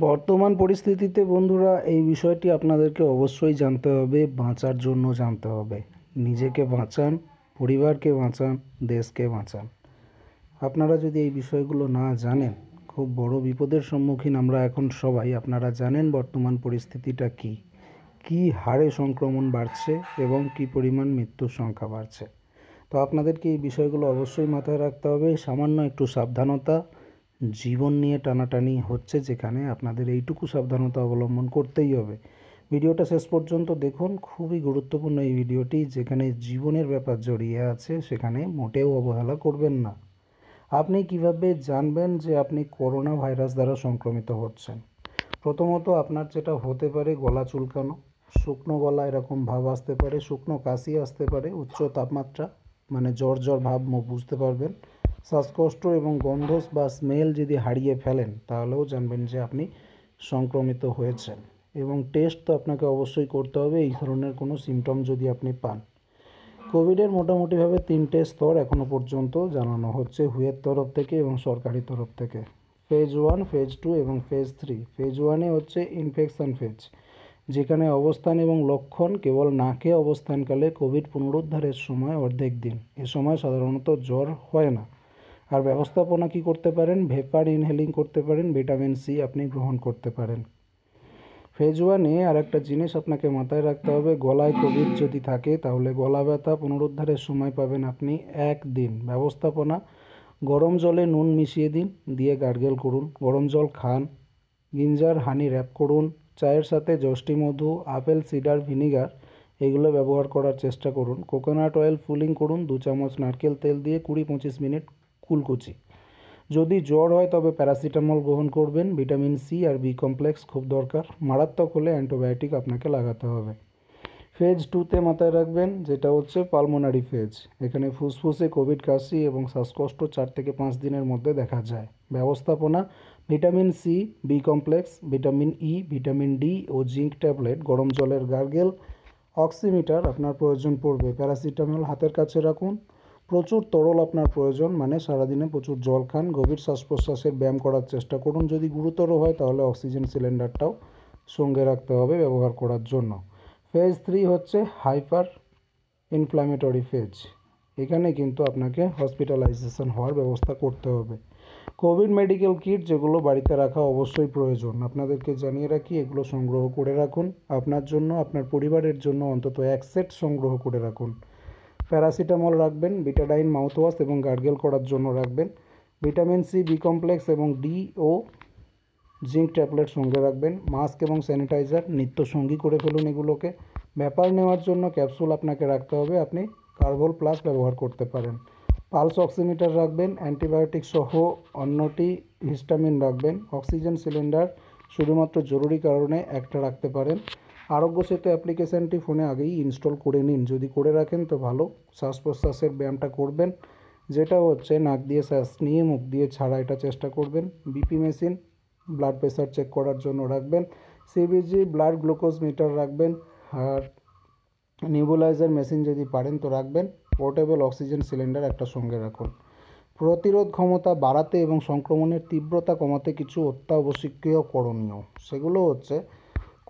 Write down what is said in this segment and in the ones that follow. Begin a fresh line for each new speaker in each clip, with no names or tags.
বর্তমান পরিস্থিতিতে বন্ধুরা, এই বিষয়টি আপনাদেরকে অবশ্যই জানতে হবে, বাঁচার জন্য জানতে হবে। নিজেকে বাঁচান, পরিবারকে বাঁচান, দেশকে বাঁচান। আপনারা যদি এই বিষয়গুলো না জানেন, খুব বড় বিপদের সম্মুখীন আমরা এখন সবাই, আপনারা জানেন বর্তমান পরিস্থিতিটা কী? কী হারে সংক্রমণ বাড়ছে এবং কী পরিমাণ মৃত্যুর সংখ্যা বাড়ছে? তো আপনাদেরকে এই বিষয়গুলো অবশ্যই মাথায় রাখতে হবে, সামান্য একটু সাবধানতা জীবন নিয়ে টানাটানি হচ্ছে যেখানে আপনাদের এইটুকু সাবধানতা অবলম্বন করতেই হবে। ভিডিওটা শেষ পর্যন্ত দেখুন, খুবই গুরুত্বপূর্ণ এই ভিডিওটি যেখানে জীবনের ব্যাপার জড়িয়ে আছে সেখানে মোটেও অবহেলা করবেন না। আপনি কীভাবে জানবেন যে আপনি করোনা ভাইরাস দ্বারা সংক্রমিত হচ্ছেন? প্রথমত আপনার যেটা হতে পারে গলা চুলকানো, শুকনো গলা এরকম ভাব আসতে পারে, শুকনো কাশি আসতে পারে, উচ্চ তাপমাত্রা মানে জ্বর জ্বর ভাব বুঝতে পারবেন। শ্বাসকষ্ট এবং গন্ধ বা স্মেল যদি হারিয়ে ফেলেন, তাহলেও জানবেন যে আপনি সংক্রমিত হয়েছেন। এবং টেস্ট তো আপনাকে অবশ্যই করতে হবে, এই ধরনের কোনো সিমটম যদি আপনি পান। কোভিডের মোটামুটিভাবে তিনটে স্তর এখনও পর্যন্ত জানানো হচ্ছে হুয়ের তরফ থেকে এবং সরকারি তরফ থেকে। ফেজ ওয়ান ফেজ টু এবং ফেজ থ্রি ফেজ ওয়ানে হচ্ছে ইনফেকশান ফেজ যেখানে অবস্থান এবং লক্ষণ কেবল নাকে অবস্থানকালে কোভিড পুনরুদ্ধারের সময় অর্ধেক দিন। এ সময় সাধারণত জ্বর হয় না। আর ব্যবস্থাপনা কি করতে পারেন? ভেপার ইনহেলিং করতে পারেন, ভিটামিন সি আপনি গ্রহণ করতে পারেন। ফেজ ওয়ানে আর একটা জিনিস আপনাকে মাথায় রাখতে হবে, গলায় কোভিড যদি থাকে, তাহলে গলা ব্যথা পুনরুদ্ধারের সময় পাবেন আপনি এক দিন ব্যবস্থাপনা, গরম জলে নুন মিশিয়ে দিন, দিয়ে গার্গেল করুন। গরম জল খান, গিঞ্জার হানি র্যাপ করুন, চায়ের সাথে যষ্টি মধু, আপেল, সিডার, ভিনিগার, এগুলো ব্যবহার করার চেষ্টা করুন। কোকোনাট অয়েল ফুলিং করুন, দু চামচ নারকেল তেল দিয়ে কুড়ি পঁচিশ মিনিট কুলকুচি। যদি জ্বর হয়, তবে প্যারাসিটামল গ্রহণ করবেন। ভিটামিন সি আর বি কমপ্লেক্স খুব দরকার। মারাত্মক হলে অ্যান্টিবায়োটিক আপনাকে লাগাতে হবে। ফেজ টুতে মাথায় রাখবেন, যেটা হচ্ছে পালমোনারি ফেজ। এখানে ফুসফুসে, কোভিড কাশি এবং শ্বাসকষ্ট চার থেকে পাঁচ দিনের মধ্যে দেখা যায়। ব্যবস্থাপনা, vitamin C, B complex, vitamin E, vitamin D ও জিঙ্ক ট্যাবলেট, গরম জলের গার্গেল, অক্সিমিটার আপনার প্রয়োজন পড়বে। প্যারাসিটামল হাতের কাছে রাখুন। প্রচুর তরল আপনার প্রয়োজন মানে সারাদিনে প্রচুর জল খান, গভীর শ্বাস প্রশ্বাসের ব্যায়াম করার চেষ্টা করুন। যদি গুরুতর হয় তাহলে অক্সিজেন সিলিন্ডারটাও সঙ্গে রাখতে হবে ব্যবহার করার জন্য। ফেজ থ্রি হচ্ছে হাইপার ইনফ্ল্যামেটরি ফেজ। এখানে কিন্তু আপনাকে হসপিটালাইজেশন হওয়ার ব্যবস্থা করতে হবে। কোভিড মেডিকেল কিট যেগুলো বাড়িতে রাখা অবশ্যই প্রয়োজন। আপনাদেরকে জানিয়ে রাখি, এগুলো সংগ্রহ করে রাখুন। আপনার জন্য, আপনার পরিবারের জন্য অন্তত এক সেট সংগ্রহ করে রাখুন। প্যারাসিটামল রাখবেন, বিটাডাইন মাউথওয়াশ এবং গার্গেল করার জন্য রাখবেন। ভিটামিন সি, বি কমপ্লেক্স এবং ডি ও জিঙ্ক ট্যাবলেট সঙ্গে রাখবেন। মাস্ক এবং স্যানিটাইজার নিত্য সঙ্গী করে ফেলুন এগুলোকে। ব্যাপার নেওয়ার জন্য ক্যাপসুল আপনাকে রাখতে হবে, আপনি কার্বল প্লাস ব্যবহার করতে পারেন। পালস অক্সিমিটার রাখবেন, অ্যান্টিবায়োটিক সহ অন্যটি হিস্টামিন রাখবেন। অক্সিজেন সিলিন্ডার শুধুমাত্র জরুরি কারণে একটা রাখতে পারেন। আরোগ্য সেতু অ্যাপ্লিকেশানটি ফোনে আগেই ইনস্টল করে নিন। যদি করে রাখেন তো ভালো। শ্বাস প্রশ্বাসের ব্যায়ামটা করবেন, যেটা হচ্ছে নাক দিয়ে শ্বাস নিয়ে, মুখ দিয়ে ছাড়া এটা চেষ্টা করবেন। BP machine, blood pressure check করার জন্য রাখবেন। সিবিজি ব্লাড গ্লুকোজ মিটার রাখবেন। আর নিউবুলাইজার মেশিন যদি পারেন তো রাখবেন। পোর্টেবল অক্সিজেন সিলিন্ডার একটা সঙ্গে রাখুন। প্রতিরোধ ক্ষমতা বাড়াতে এবং সংক্রমণের তীব্রতা কমাতে কিছু অত্যাবশ্যকীয় করণীয়। সেগুলো হচ্ছে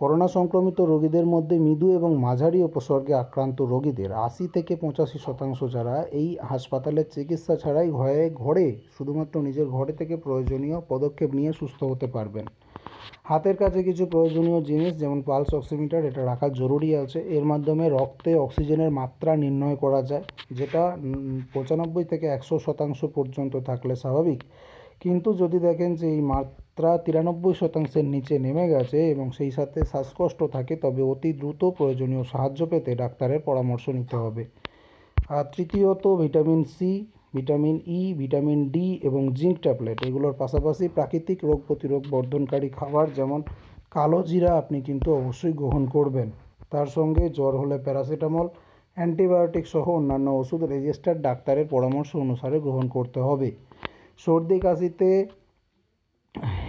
করোনা সংক্রমিত রোগীদের মধ্যে মৃদু এবং মাঝারি উপসর্গে আক্রান্ত রোগীদের আশি থেকে পঁচাশি শতাংশ যারা এই হাসপাতালের চিকিৎসা ছাড়াই ঘরে ঘরে শুধুমাত্র নিজের ঘরে থেকে প্রয়োজনীয় পদক্ষেপ নিয়ে সুস্থ হতে পারবেন। হাতের কাছে কিছু প্রয়োজনীয় জিনিস, যেমন পালস অক্সিমিটার, এটা রাখা জরুরি আছে। এর মাধ্যমে রক্তে অক্সিজেনের মাত্রা নির্ণয় করা যায়, যেটা পঁচানব্বই থেকে একশো শতাংশ পর্যন্ত থাকলে স্বাভাবিক। কিন্তু যদি দেখেন যে এই মাত্রা তিরানব্বই শতাংশের নিচে নেমে গেছে এবং সেই সাথে শ্বাসকষ্ট থাকে, তবে অতি দ্রুত প্রয়োজনীয় সাহায্য পেতে ডাক্তারের পরামর্শ নিতে হবে। আর তৃতীয়ত, vitamin C, vitamin E, vitamin D এবং জিঙ্ক ট্যাবলেট, এগুলোর পাশাপাশি প্রাকৃতিক রোগ প্রতিরোধ বর্ধনকারী খাবার যেমন কালো জিরা আপনি কিন্তু অবশ্যই গ্রহণ করবেন। তার সঙ্গে জ্বর হলে প্যারাসিটামল, অ্যান্টিবায়োটিক সহ অন্যান্য ওষুধ রেজিস্টার্ড ডাক্তারের পরামর্শ অনুসারে গ্রহণ করতে হবে। সর্দি, কাশিতে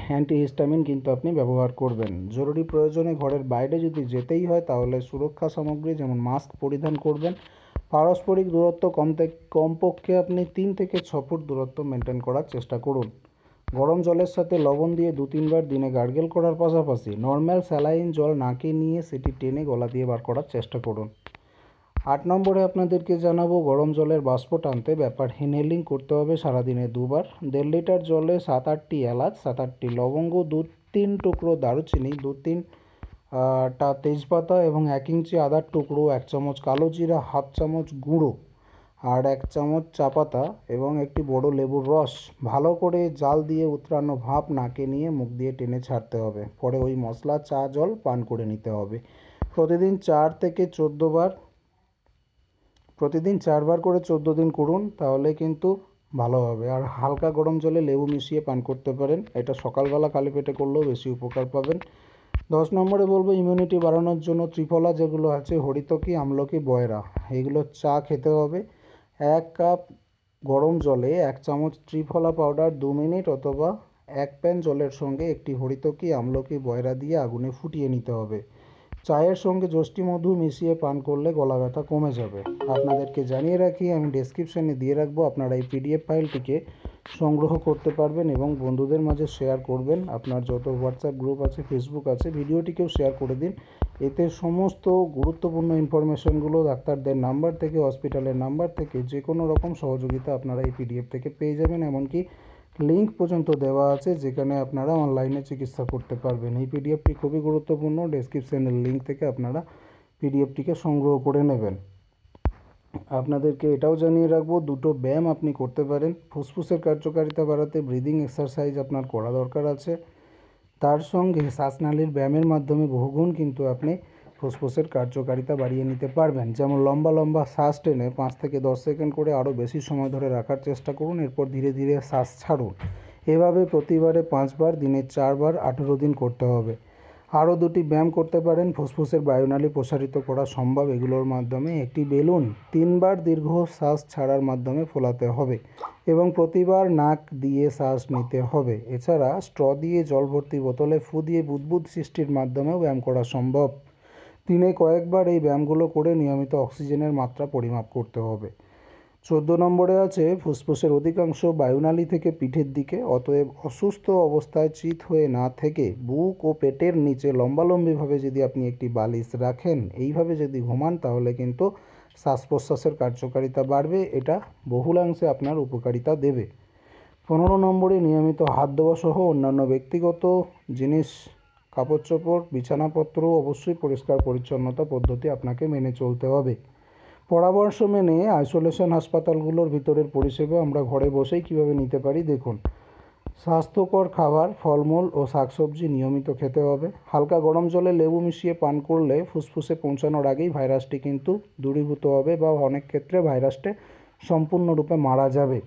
অ্যান্টিহিস্টামিন কিন্তু আপনি ব্যবহার করবেন। জরুরি প্রয়োজনে ঘরের বাইরে যদি যেতেই হয়, তাহলে সুরক্ষা সামগ্রী যেমন মাস্ক পরিধান করবেন। পারস্পরিক দূরত্ব কম কমপক্ষে আপনি তিন থেকে ছ ফুট দূরত্ব মেনটেন করার চেষ্টা করুন। গরম জলের সাথে লবণ দিয়ে দু তিনবার দিনে গার্গেল করার পাশাপাশি নর্মাল স্যালাইন জল নাকে নিয়ে সেটি টেনে গলা দিয়ে বার করার চেষ্টা করুন। আট নম্বরে আপনাদেরকে জানাব, গরম জলের বাষ্প টানতে ব্যাপার। ইনহেলিং করতে হবে সারাদিনে দুবার। দেড় লিটার জলে সাত আটটি এলাচ সাত আটটি লবঙ্গ দু তিন টুকরো দারুচিনি দু তিন টা তেজপাতা এবং এক ইঞ্চি আদার টুকরো, এক চামচ কালো জিরা, হাফ চামচ গুঁড়ো আর এক চামচ চা পাতা এবং একটি বড় লেবুর রস। ভালো করে জাল দিয়ে উতরানো ভাপ নাকে নিয়ে মুখ দিয়ে টেনে ছাড়তে হবে। পরে ওই মশলা, চা, জল পান করে নিতে হবে। প্রতিদিন চার থেকে চোদ্দ বার প্রতিদিন চারবার করে চোদ্দ দিন করুন তাহলে কিন্তু ভালো হবে। আর হালকা গরম জলে লেবু মিশিয়ে পান করতে পারেন। এটা সকালবেলা খালি পেটে করলেও বেশি উপকার পাবেন। দশ নম্বরে বলব ইমিউনিটি বাড়ানোর জন্য ত্রিফলা যেগুলো আছে, হরিতকি, আমলকি, বয়রা, এগুলো চা খেতে হবে। এক কাপ গরম জলে এক চামচ ত্রিফলা পাউডার দু মিনিট অথবা এক প্যান জলের সঙ্গে একটি হরিতকি, আমলকি, বয়রা দিয়ে আগুনে ফুটিয়ে নিতে হবে। চায়ের সঙ্গে যষ্টি মধু মিশিয়ে পান করলে গলা ব্যথা কমে যাবে। আপনাদেরকে জানিয়ে রাখি, আমি ডেসক্রিপশনে দিয়ে রাখব, আপনারা এই পিডিএফ ফাইলটিকে সংগ্রহ করতে পারবেন এবং বন্ধুদের মাঝে শেয়ার করবেন। আপনার যত হোয়াটসঅ্যাপ গ্রুপ আছে ফেসবুক আছে, ভিডিওটিকেও শেয়ার করে দিন। এতে সমস্ত গুরুত্বপূর্ণ ইনফরমেশনগুলো ডাক্তারদের নাম্বার থেকে হসপিটালের নাম্বার থেকে যে কোনো রকম সহযোগিতা আপনারা এই পিডিএফ থেকে পেয়ে যাবেন। এমনকি লিঙ্ক পর্যন্ত দেওয়া আছে, যেখানে আপনারা অনলাইনে চিকিৎসা করতে পারবেন। এই পিডিএফটি খুবই গুরুত্বপূর্ণ। ডেসক্রিপশনের লিঙ্ক থেকে আপনারা পিডিএফটিকে সংগ্রহ করে নেবেন। আপনাদেরকে এটাও জানিয়ে রাখব, দুটো ব্যায়াম আপনি করতে পারেন। ফুসফুসের কার্যকারিতা বাড়াতে ব্রিদিং এক্সারসাইজ আপনার করা দরকার আছে। তার সঙ্গে শ্বাসনালীর ব্যায়ামের মাধ্যমে বহুগুণ কিন্তু আপনি ফুসফুসের কার্যকারিতা বাড়িয়ে নিতে পারবেন। যেমন লম্বা লম্বা শ্বাস টেনে পাঁচ থেকে দশ সেকেন্ড করে আরও বেশি সময় ধরে রাখার চেষ্টা করুন, এরপর ধীরে ধীরে শ্বাস ছাড়ুন। এভাবে প্রতিবারে পাঁচবার, দিনে চারবার আঠেরো দিন করতে হবে। আরও দুটি ব্যায়াম করতে পারেন, ফুসফুসের বায়ুনালী প্রসারিত করা সম্ভব, এগুলোর মাধ্যমে একটি বেলুন তিনবার দীর্ঘ শ্বাস ছাড়ার মাধ্যমে ফোলাতে হবে এবং প্রতিবার নাক দিয়ে শ্বাস নিতে হবে। এছাড়া স্ট্র দিয়ে জল ভর্তি বোতলে ফু দিয়ে বুদবুদ সৃষ্টির মাধ্যমেও ব্যায়াম করা সম্ভব। দিনে কয়েকবার এই ব্যায়ামগুলো করে নিয়মিত অক্সিজেনের মাত্রা পরিমাপ করতে হবে। চোদ্দ নম্বরে আছে ফুসফুসের অধিকাংশ বায়ুনালী থেকে পিঠের দিকে, অতএব অসুস্থ অবস্থায় চিত হয়ে না থেকে বুক ও পেটের নিচে লম্বালম্বিভাবে যদি আপনি একটি বালিশ রাখেন, এইভাবে যদি ঘুমান তাহলে কিন্তু শ্বাস প্রশ্বাসের কার্যকারিতা বাড়বে, এটা বহুলাংশে আপনার উপকারিতা দেবে। পনেরো নম্বরে নিয়মিত হাত ধোয়া সহ অন্যান্য ব্যক্তিগত জিনিস কাপড় চোপড় বিছানাপত্র অবশ্যই পরিষ্কার পরিচ্ছন্নতা পদ্ধতি আপনাকে মেনে চলতে হবে। পরামর্শ মেনে আইসোলেশন হাসপাতালগুলোর ভিতরের পরিষেবা আমরা ঘরে বসেই কীভাবে নিতে পারি দেখুন। স্বাস্থ্যকর খাবার, ফলমূল ও শাকসবজি নিয়মিত খেতে হবে। হালকা গরম জলে লেবু মিশিয়ে পান করলে ফুসফুসে পৌঁছানোর আগেই ভাইরাসটি কিন্তু দূরীভূত হবে বা অনেক ক্ষেত্রে ভাইরাসটি সম্পূর্ণরূপে মারা যাবে।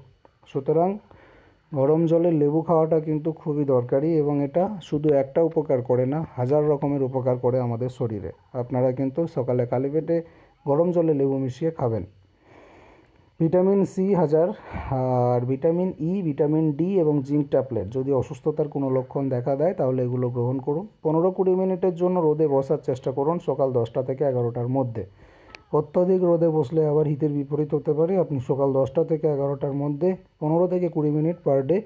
সুতরাং গরম জলে লেবু খাওয়াটা কিন্তু খুবই দরকারি এবং এটা শুধু একটা উপকার করে না, হাজার রকমের উপকার করে আমাদের শরীরে। আপনারা কিন্তু সকালে কালি পেটে গরম জলে লেবু মিশিয়ে খাবেন। ভিটামিন সি হাজার, আর ভিটামিন ই, ভিটামিন ডি এবং জিঙ্ক ট্যাবলেট। যদি অসুস্থতার কোনো লক্ষণ দেখা দেয়, তাহলে এগুলো গ্রহণ করুন। পনেরো কুড়ি মিনিটের জন্য রোদে বসার চেষ্টা করুন সকাল দশটা থেকে এগারোটার মধ্যে। অত্যধিক রোদে বসলে আবার হিতের বিপরীত হতে পারে। আপনি সকাল দশটা থেকে এগারোটার মধ্যে পনেরো থেকে কুড়ি মিনিট পার ডে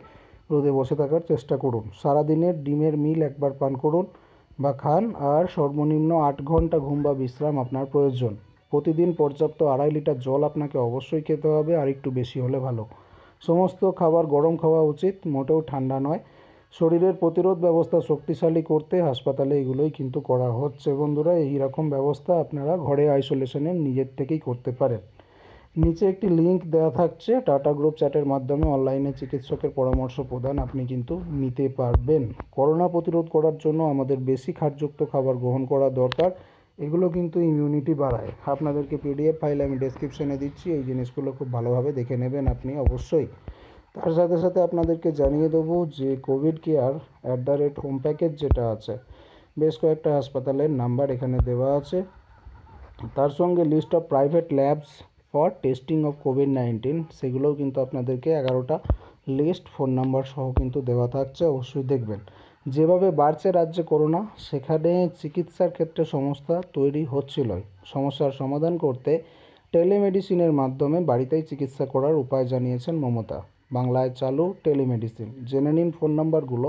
রোদে বসে থাকার চেষ্টা করুন। সারাদিনের ডিমের মিল একবার পান করুন বা খান আর সর্বনিম্ন আট ঘণ্টা ঘুম বা বিশ্রাম আপনার প্রয়োজন। প্রতিদিন পর্যাপ্ত আড়াই লিটার জল আপনাকে অবশ্যই খেতে হবে, আর একটু বেশি হলে ভালো। সমস্ত খাবার গরম খাওয়া উচিত, মোটেও ঠান্ডা নয়। শরীরের প্রতিরোধ ব্যবস্থা শক্তিশালী করতে হাসপাতালে এগুলোই কিন্তু করা হচ্ছে। বন্ধুরা, এই রকম ব্যবস্থা আপনারা ঘরে আইসোলেশনে নিজের থেকেই করতে পারেন। নিচে একটি লিংক দেওয়া থাকছে, টাটা গ্রুপ চ্যাটের মাধ্যমে অনলাইনে চিকিৎসকের পরামর্শ প্রদান আপনি কিন্তু নিতে পারবেন। করোনা প্রতিরোধ করার জন্য আমাদের বেশি খাটযুক্ত খাবার গ্রহণ করা দরকার, এগুলো কিন্তু ইমিউনিটি বাড়ায়। আপনাদেরকে পিডিএফ ফাইল আমি ডেসক্রিপশনে দিচ্ছি, এই জিনিসগুলো খুব ভালোভাবে দেখে নেবেন আপনি অবশ্যই। তার সাথে সাথে আপনাদেরকে জানিয়ে দেবো যে COVID care at the rate home package যেটা আছে, বেশ কয়েকটা হাসপাতালের নাম্বার এখানে দেওয়া আছে। তার সঙ্গে list of private labs for testing of COVID nineteen সেগুলোও কিন্তু আপনাদেরকে এগারোটা লিস্ট ফোন নাম্বার সহ কিন্তু দেওয়া থাকছে, অবশ্যই দেখবেন। যেভাবে বাড়ছে রাজ্যে করোনা সেখানে চিকিৎসার ক্ষেত্রে সংস্থা তৈরি হচ্ছিলই। সমস্যার সমাধান করতে টেলিমেডিসিনের মাধ্যমে বাড়িতেই চিকিৎসা করার উপায় জানিয়েছেন মমতা। বাংলায় চালু টেলিমেডিসিন। জেনে নিন ফোন নাম্বারগুলো।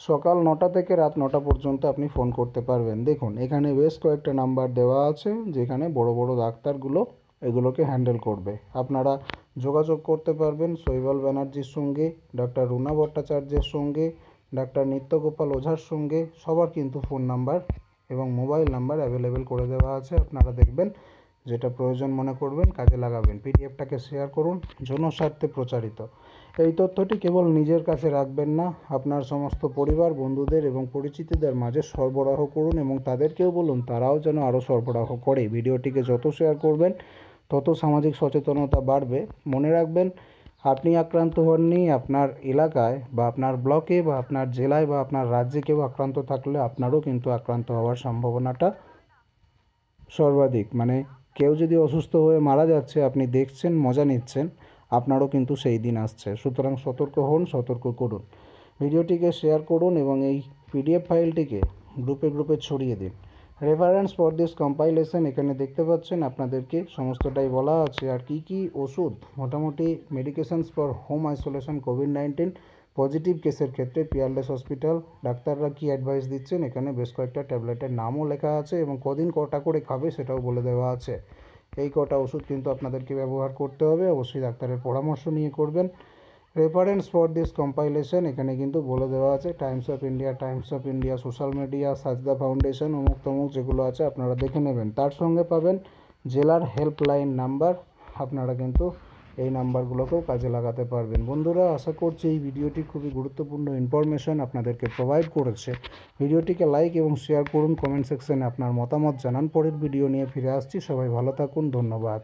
সকাল নটা থেকে রাত নটা পর্যন্ত আপনি ফোন করতে পারবেন। দেখুন, এখানে বেশ কয়েকটা নাম্বার দেওয়া আছে, যেখানে বড় বড় ডাক্তারগুলো এগুলোকে হ্যান্ডেল করবে। আপনারা যোগাযোগ করতে পারবেন শৈবাল ব্যানার্জির সঙ্গে, ডাক্তার রুনা ভট্টাচার্যের সঙ্গে, ডাক্তার নিত্যগোপাল ওঝার সঙ্গে। সবার কিন্তু ফোন নাম্বার এবং মোবাইল নাম্বার অ্যাভেলেবেল করে দেওয়া আছে। আপনারা দেখবেন যেটা প্রয়োজন মনে করবেন, কাজে লাগাবেন। পিডিএফটাকে শেয়ার করুন, জনস্বার্থে প্রচারিত। এই তথ্যটি কেবল নিজের কাছে রাখবেন না, আপনার সমস্ত পরিবার, বন্ধুদের এবং পরিচিতদের মাঝে সরবরাহ করুন এবং তাদেরকেও বলুন, তারাও যেন আরও সরবরাহ করে। ভিডিওটিকে যত শেয়ার করবেন, তত সামাজিক সচেতনতা বাড়বে। মনে রাখবেন, আপনি আক্রান্ত হননি, আপনার এলাকায় বা আপনার ব্লকে বা আপনার জেলায় বা আপনার রাজ্যে কেউ আক্রান্ত থাকলে আপনারও কিন্তু আক্রান্ত হওয়ার সম্ভাবনাটা সর্বাধিক। মানে কেউ যদি অসুস্থ হয়ে মারা যাচ্ছে, আপনি দেখছেন, মজা নিচ্ছেন, আপনারও কিন্তু সেই দিন আসছে। সুতরাং সতর্ক হন, সতর্ক করুন। ভিডিওটিকে শেয়ার করুন এবং এই পিডিএফ ফাইলটিকে গ্রুপে গ্রুপে ছড়িয়ে দিন। রেফারেন্স ফর দিস কম্পাইলেশন এখানে দেখতে পাচ্ছেন আপনাদেরকে সমস্তটাই বলা আছে। আর কি কি ওষুধ, মোটামুটি medications for home isolation, COVID nineteen positive কেসের ক্ষেত্রে পিয়ারলেস হসপিটাল ডাক্তাররা কি অ্যাডভাইস দিচ্ছেন? এখানে বেশ কয়েকটা ট্যাবলেটের নামও লেখা আছে এবং কদিন কটা করে খাবে সেটাও বলে দেওয়া আছে। এই কটা ওষুধ কিন্তু আপনাদেরকে ব্যবহার করতে হবে, অবশ্যই ডাক্তারের পরামর্শ নিয়ে করবেন। রেফারেন্স ফর দিস কম্পাইলেশন এখানে কিন্তু বলে দেওয়া আছে। Times of India, Times of India, social media, Sajda foundation, অমুক তমুক যেগুলো আছে আপনারা দেখে নেবেন। তার সঙ্গে পাবেন জেলার হেল্পলাইন নাম্বার। আপনারা কিন্তু এই নাম্বারগুলোকেও কাজে লাগাতে পারবেন। বন্ধুরা, আশা করছি এই ভিডিওটি খুবই গুরুত্বপূর্ণ ইনফরমেশন আপনাদেরকে প্রোভাইড করেছে। ভিডিওটিকে লাইক এবং শেয়ার করুন কমেন্ট সেকশানে আপনার মতামত জানান। পরের ভিডিও নিয়ে ফিরে আসছি। সবাই ভালো থাকুন, ধন্যবাদ।